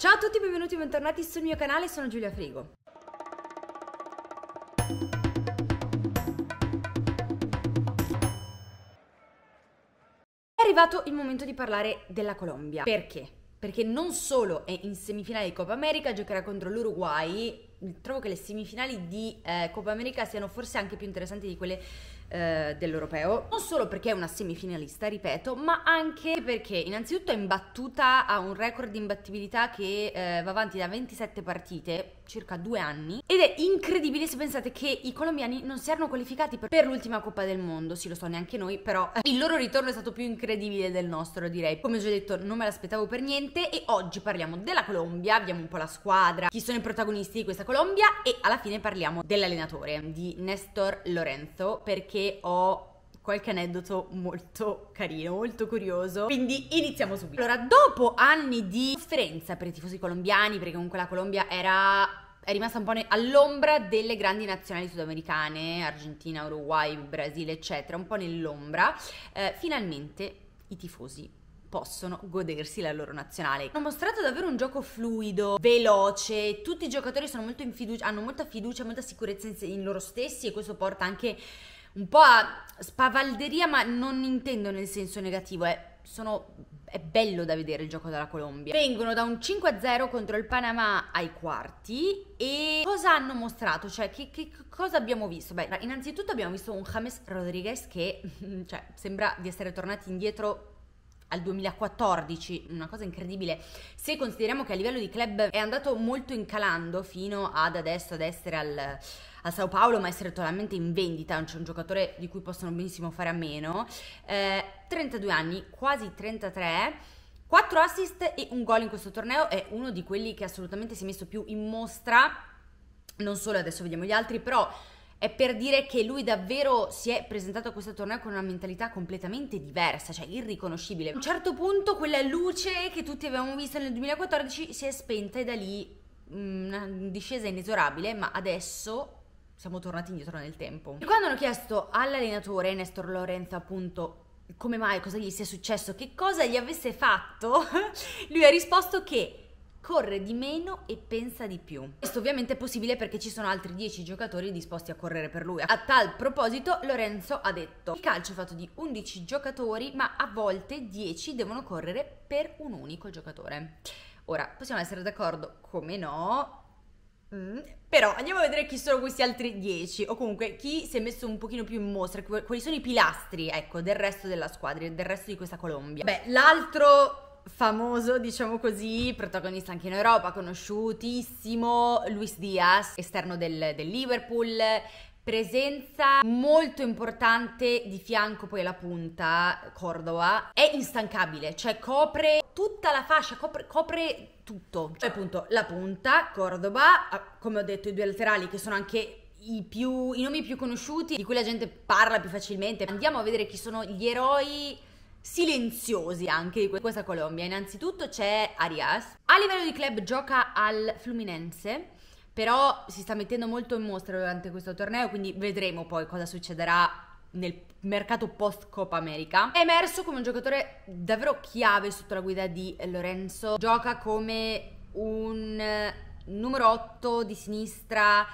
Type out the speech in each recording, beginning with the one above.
Ciao a tutti, benvenuti e bentornati sul mio canale, sono Giulia Frigo. È arrivato il momento di parlare della Colombia. Perché? Perché non solo è in semifinale di Coppa America, giocherà contro l'Uruguay. Trovo che le semifinali di eh, Coppa America siano forse anche più interessanti di quelle eh, dell'europeo, non solo perché è una semifinalista, ripeto, ma anche perché innanzitutto è imbattuta a un record di imbattibilità che eh, va avanti da 27 partite, circa due anni, ed è incredibile se pensate che i colombiani non si erano qualificati per, per l'ultima Coppa del Mondo, sì lo so neanche noi, però il loro ritorno è stato più incredibile del nostro, direi. Come ho già detto, non me l'aspettavo per niente e oggi parliamo della Colombia, abbiamo un po' la squadra, chi sono i protagonisti di questa Colombia e alla fine parliamo dell'allenatore, di Nestor Lorenzo, perché perché ho qualche aneddoto molto carino, molto curioso. Quindi iniziamo subito. Allora, dopo anni di sofferenza per i tifosi colombiani, perché comunque la Colombia era è rimasta un po' all'ombra delle grandi nazionali sudamericane, Argentina, Uruguay, Brasile, eccetera, un po' nell'ombra. Eh, finalmente i tifosi possono godersi la loro nazionale. Hanno mostrato davvero un gioco fluido, veloce, tutti i giocatori molto fiducia, hanno molta fiducia, molta sicurezza in, in loro stessi e questo porta anche un po' a spavalderia, ma non intendo nel senso negativo, è, sono, è bello da vedere il gioco della Colombia. Vengono da un 5-0 contro il Panama ai quarti e cosa hanno mostrato? Cioè, che, che cosa abbiamo visto? Beh, innanzitutto abbiamo visto un James Rodriguez che cioè, sembra di essere tornati indietro al 2014, una cosa incredibile. Se consideriamo che a livello di club è andato molto incalando fino ad adesso, ad essere al, a Sao Paolo, ma essere totalmente in vendita, c'è un giocatore di cui possono benissimo fare a meno. Eh, 32 anni, quasi 33. 4 assist e un gol in questo torneo è uno di quelli che assolutamente si è messo più in mostra. Non solo adesso vediamo gli altri, però è per dire che lui davvero si è presentato a questo torneo con una mentalità completamente diversa, cioè irriconoscibile. A un certo punto quella luce che tutti avevamo visto nel 2014 si è spenta e da lì mm, una discesa inesorabile, ma adesso siamo tornati indietro nel tempo. E quando hanno chiesto all'allenatore Nestor Lorenzo appunto come mai, cosa gli sia successo, che cosa gli avesse fatto, lui ha risposto che corre di meno e pensa di più. Questo ovviamente è possibile perché ci sono altri 10 giocatori disposti a correre per lui. A tal proposito Lorenzo ha detto il calcio è fatto di 11 giocatori ma a volte 10 devono correre per un unico giocatore. Ora, possiamo essere d'accordo? Come no? Mm. Però andiamo a vedere chi sono questi altri 10 o comunque chi si è messo un pochino più in mostra, quali sono i pilastri, ecco, del resto della squadra, del resto di questa Colombia. Beh, l'altro famoso, diciamo così, protagonista anche in Europa, conosciutissimo, Luis Diaz, esterno del, del Liverpool, presenza molto importante di fianco poi alla punta, Cordova, è instancabile, cioè copre tutta la fascia, copre, copre tutto. Cioè appunto la punta, Cordova, come ho detto i due laterali che sono anche i, più, i nomi più conosciuti, di cui la gente parla più facilmente. Andiamo a vedere chi sono gli eroi silenziosi anche di questa Colombia. Innanzitutto c'è Arias. A livello di club gioca al Fluminense, però si sta mettendo molto in mostra durante questo torneo, quindi vedremo poi cosa succederà nel mercato post Coppa America. È emerso come un giocatore davvero chiave sotto la guida di Lorenzo. Gioca come un numero 8 di sinistra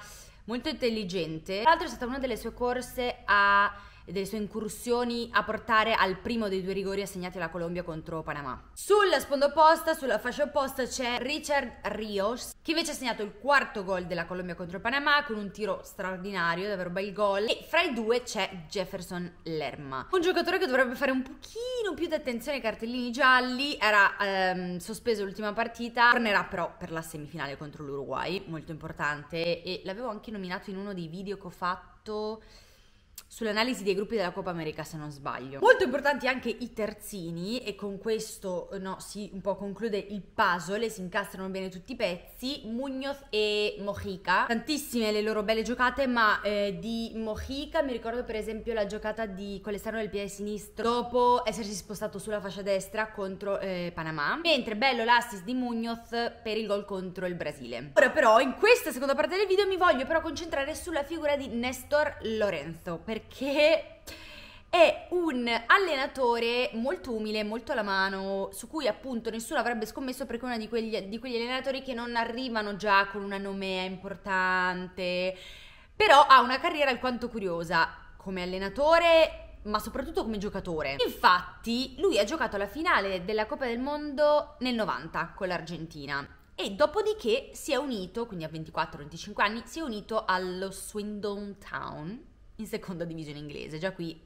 molto intelligente. Tra l'altro è stata una delle sue corse a e delle sue incursioni a portare al primo dei due rigori assegnati alla Colombia contro Panama. Sulla sponda opposta, sulla fascia opposta c'è Richard Rios che invece ha segnato il quarto gol della Colombia contro Panama con un tiro straordinario, davvero bel gol e fra i due c'è Jefferson Lerma, un giocatore che dovrebbe fare un pochino più di attenzione ai cartellini gialli, era ehm, sospeso l'ultima partita, tornerà però per la semifinale contro l'Uruguay, molto importante e l'avevo anche nominato in uno dei video che ho fatto sull'analisi dei gruppi della Coppa America se non sbaglio. Molto importanti anche i terzini e con questo no, si un po' conclude il puzzle, si incastrano bene tutti i pezzi, Munoz e Mojica. Tantissime le loro belle giocate, ma eh, di Mojica mi ricordo per esempio la giocata di con l'esterno del piede sinistro dopo essersi spostato sulla fascia destra contro eh, Panama, mentre bello l'assist di Munoz per il gol contro il Brasile. Ora però in questa seconda parte del video mi voglio però concentrare sulla figura di Nestor Lorenzo, perché è un allenatore molto umile, molto alla mano, su cui appunto nessuno avrebbe scommesso perché è uno di quegli, di quegli allenatori che non arrivano già con una nomea importante, però ha una carriera alquanto curiosa come allenatore ma soprattutto come giocatore. Infatti, lui ha giocato la finale della Coppa del Mondo nel 90 con l'Argentina e dopodiché si è unito, quindi a 24-25 anni, si è unito allo Swindon Town in seconda divisione inglese. Già qui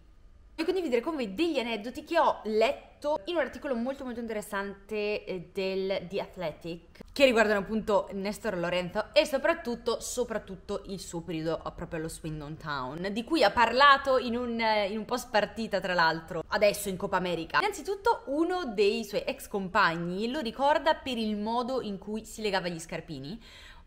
voglio condividere con voi degli aneddoti che ho letto in un articolo molto molto interessante eh, del The Athletic che riguardano appunto Nestor Lorenzo e soprattutto, soprattutto il suo periodo proprio allo Swindon Town, di cui ha parlato in un, in un post partita tra l'altro, adesso in Coppa America. Innanzitutto uno dei suoi ex compagni lo ricorda per il modo in cui si legava gli scarpini,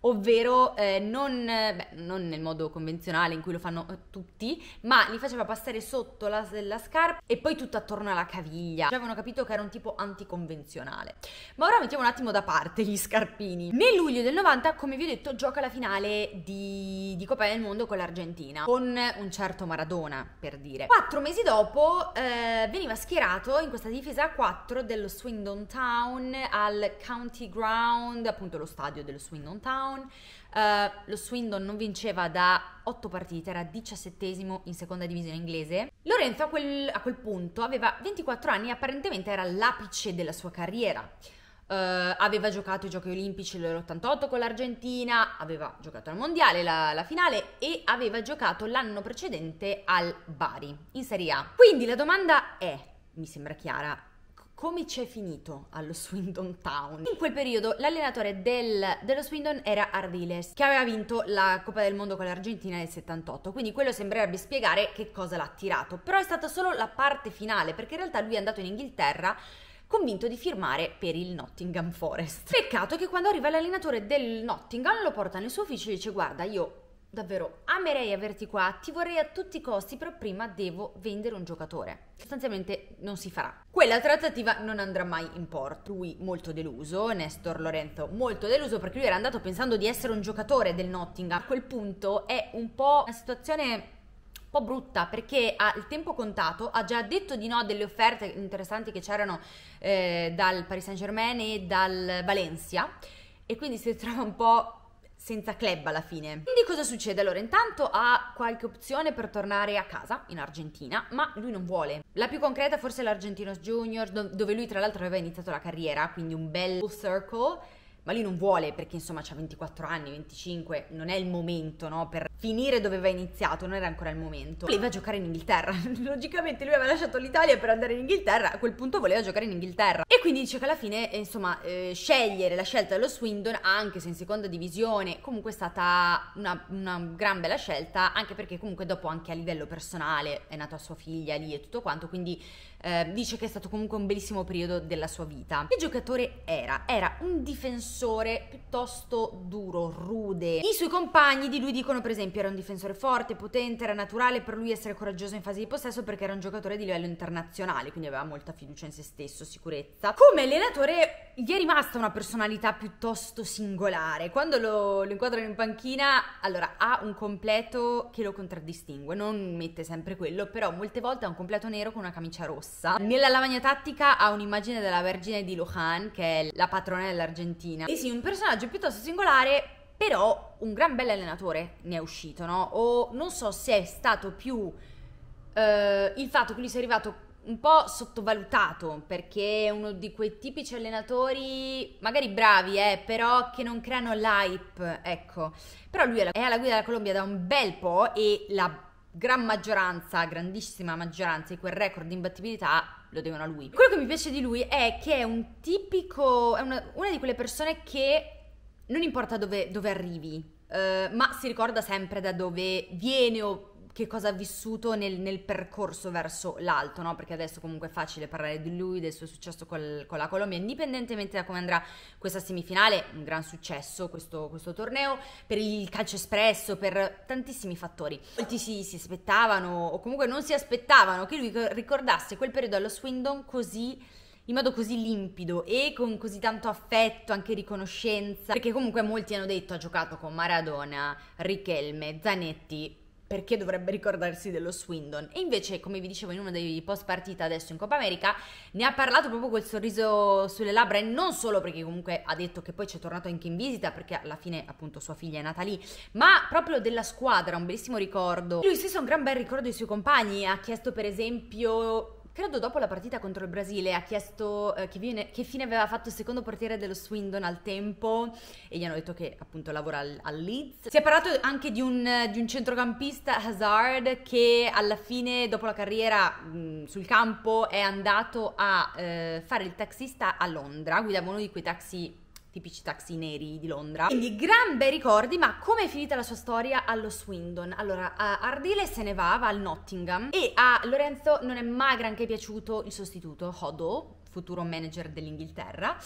ovvero eh, non, beh, non, nel modo convenzionale in cui lo fanno eh, tutti, ma li faceva passare sotto la, la, scarpa e poi tutto attorno alla caviglia. Cioè avevano capito che era un tipo anticonvenzionale. Ma ora mettiamo un attimo da parte gli scarpini. Nel luglio del 90, come vi ho detto, gioca la finale di, di Coppa del Mondo con l'Argentina, con un certo Maradona, per dire. Quattro mesi dopo eh, veniva schierato in questa difesa a 4 dello Swindon Town al County Ground, appunto lo stadio dello Swindon Town Town. Uh, lo Swindon non vinceva da 8 partite, era 17 in seconda divisione inglese. Lorenzo a quel, a quel, punto aveva 24 anni e apparentemente era l'apice della sua carriera. Uh, aveva giocato i giochi olimpici nell'88 con l'Argentina, aveva giocato al mondiale, la, la, finale e aveva giocato l'anno precedente al Bari in Serie A. Quindi la domanda è, mi sembra chiara, come c'è finito allo Swindon Town? In quel periodo l'allenatore del, dello Swindon era Ardiles, che aveva vinto la Coppa del Mondo con l'Argentina nel 78, quindi quello sembrerebbe spiegare che cosa l'ha attirato, però è stata solo la parte finale, perché in realtà lui è andato in Inghilterra convinto di firmare per il Nottingham Forest. Peccato che quando arriva l'allenatore del Nottingham lo porta nel suo ufficio e dice guarda io davvero amerei averti qua, ti vorrei a tutti i costi, però prima devo vendere un giocatore. Sostanzialmente non si farà. Quella trattativa non andrà mai in porto. Lui molto deluso, Nestor Lorenzo molto deluso perché lui era andato pensando di essere un giocatore del Nottingham. A quel punto è un po' una situazione po' brutta perché ha il tempo contato, ha già detto di no a delle offerte interessanti che c'erano eh, dal Paris Saint Germain e dal Valencia e quindi si trova un po' senza club alla fine. Quindi cosa succede? Allora, intanto ha qualche opzione per tornare a casa in Argentina, ma lui non vuole. La più concreta forse è l'Argentinos Juniors, dove lui tra l'altro aveva iniziato la carriera, quindi un bel circle ma lui non vuole perché insomma ha 24 anni, 25, non è il momento no? per finire dove aveva iniziato, non era ancora il momento. Voleva giocare in Inghilterra, logicamente lui aveva lasciato l'Italia per andare in Inghilterra, a quel punto voleva giocare in Inghilterra. E quindi dice che alla fine eh, insomma eh, scegliere la scelta dello Swindon, anche se in seconda divisione, comunque è stata una, una gran bella scelta, anche perché comunque dopo anche a livello personale è nata sua figlia lì e tutto quanto, quindi eh, dice che è stato comunque un bellissimo periodo della sua vita. Che giocatore era? Era un difensore piuttosto duro, rude. I suoi compagni di lui dicono per esempio era un difensore forte, potente, era naturale per lui essere coraggioso in fase di possesso perché era un giocatore di livello internazionale, quindi aveva molta fiducia in se stesso, sicurezza. Come allenatore gli è rimasta una personalità piuttosto singolare. Quando lo, lo inquadrano in panchina, allora ha un completo che lo contraddistingue, non mette sempre quello, però molte volte ha un completo nero con una camicia rossa rossa. Nella lavagna tattica ha un'immagine della Vergine di Luján, che è la patrona dell'Argentina. E sì, un personaggio piuttosto singolare, però un gran bel allenatore ne è uscito, no? O non so se è stato più eh, il fatto che lui sia arrivato un po' sottovalutato perché è uno di quei tipici allenatori, magari bravi, eh, però che non creano l'hype, ecco. Però lui è alla guida della Colombia da un bel po' e la gran maggioranza, grandissima maggioranza di quel record di imbattibilità lo devono a lui. Quello che mi piace di lui è che è un tipico, è una, una di quelle persone che non importa dove, dove arrivi, uh, ma si ricorda sempre da dove viene o che cosa ha vissuto nel, nel percorso verso l'alto, no? Perché adesso comunque è facile parlare di lui, del suo successo col, con la Colombia, indipendentemente da come andrà questa semifinale, un gran successo questo, questo torneo, per il calcio espresso, per tantissimi fattori. Molti si, si aspettavano, o comunque non si aspettavano, che lui ricordasse quel periodo allo Swindon così in modo così limpido e con così tanto affetto, anche riconoscenza, perché comunque molti hanno detto ha giocato con Maradona, Richelme, Zanetti, perché dovrebbe ricordarsi dello Swindon? E invece, come vi dicevo in uno dei post partita adesso in Coppa America, ne ha parlato proprio col sorriso sulle labbra e non solo perché comunque ha detto che poi ci è tornato anche in visita perché alla fine appunto sua figlia è nata lì, ma proprio della squadra, un bellissimo ricordo. Lui stesso ha un gran bel ricordo dei suoi compagni, ha chiesto per esempio credo dopo la partita contro il Brasile, ha chiesto eh, che, viene, che, fine aveva fatto il secondo portiere dello Swindon al tempo e gli hanno detto che appunto lavora al, al Leeds. Si è parlato anche di un, di un, centrocampista, Hazard, che alla fine, dopo la carriera mh, sul campo, è andato a eh, fare il taxista a Londra, guidava uno di quei taxi tipici taxi neri di Londra. Quindi gran bei ricordi, ma come è finita la sua storia allo Swindon? Allora, Ardile se ne va, va al Nottingham e a Lorenzo non è mai granché piaciuto il sostituto, Hodo, futuro manager dell'Inghilterra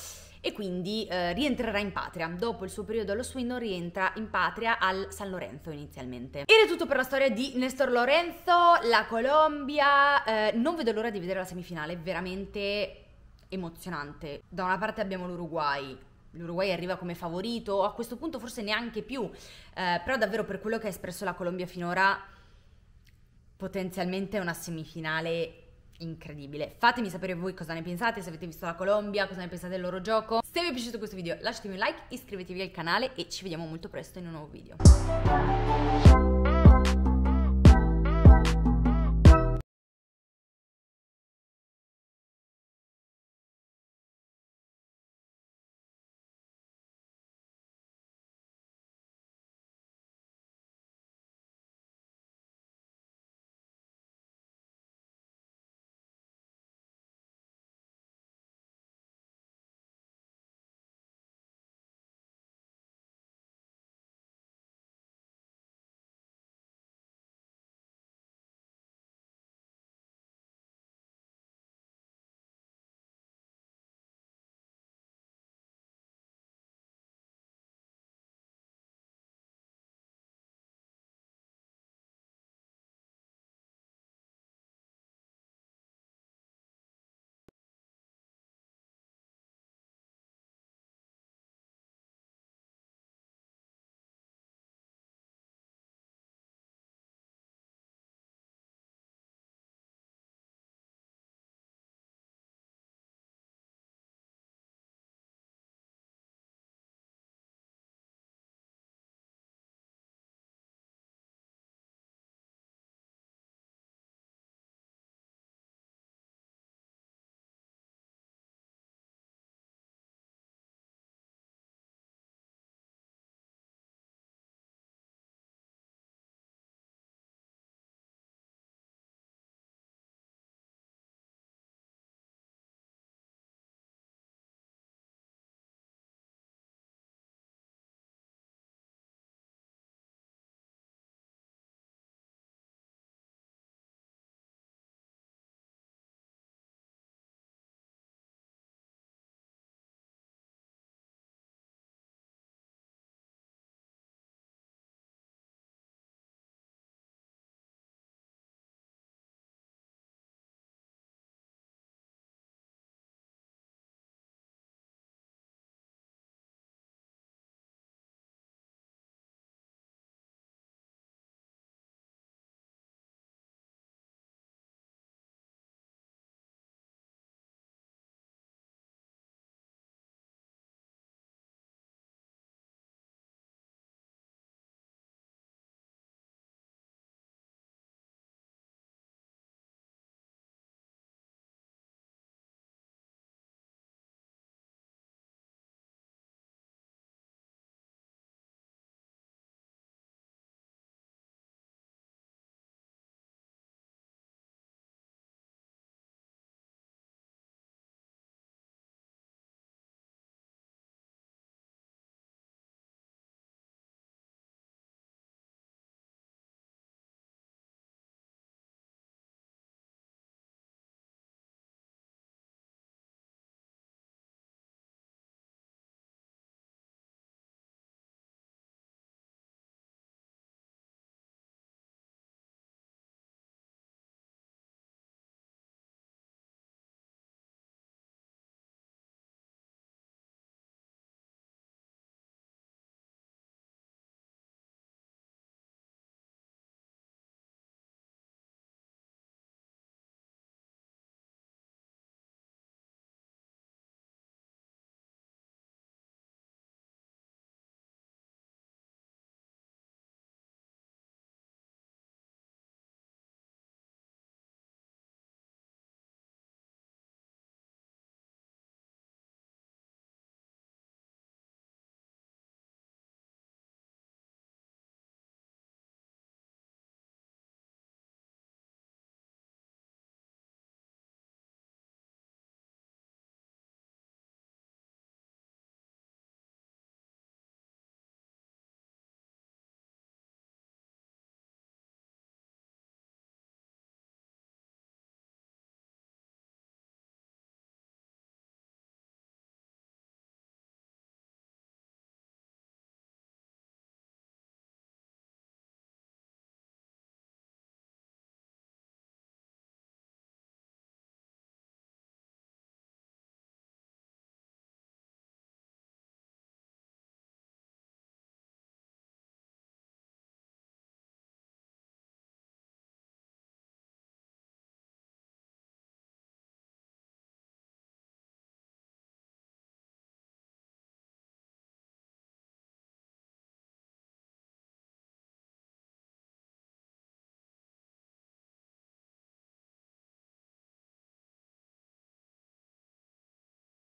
e quindi eh, rientrerà in patria. Dopo il suo periodo allo Swindon rientra in patria al San Lorenzo inizialmente. Ed è tutto per la storia di Nestor Lorenzo, la Colombia. Eh, non vedo l'ora di vedere la semifinale, veramente emozionante. Da una parte abbiamo l'Uruguay, l'Uruguay arriva come favorito, a questo punto forse neanche più, eh, però davvero per quello che ha espresso la Colombia finora, potenzialmente è una semifinale incredibile. Fatemi sapere voi cosa ne pensate, se avete visto la Colombia, cosa ne pensate del loro gioco. Se vi è piaciuto questo video lasciatemi un like, iscrivetevi al canale e ci vediamo molto presto in un nuovo video.